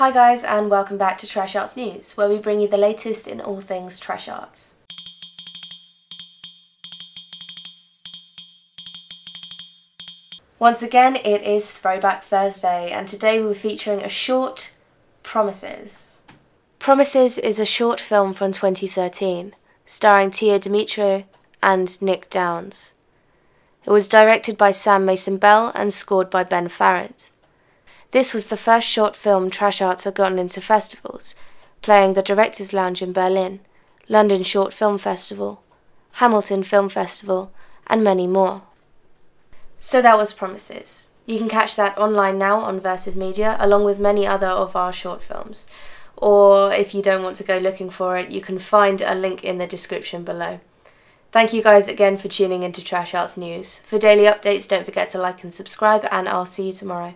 Hi guys and welcome back to Trash Arts News, where we bring you the latest in all things trash arts. Once again, it is Throwback Thursday, and today we're featuring a short, Promises. Promises is a short film from 2013, starring Tia Demetriou and Nick Downs. It was directed by Sam Mason Bell and scored by Ben Farrant. This was the first short film Trash Arts had gotten into festivals, playing the Directors Lounge in Berlin, London Short Film Festival, Hamilton Film Festival, and many more. So that was Promises. You can catch that online now on Versus Media, along with many other of our short films. Or if you don't want to go looking for it, you can find a link in the description below. Thank you guys again for tuning into Trash Arts News. For daily updates, don't forget to like and subscribe, and I'll see you tomorrow.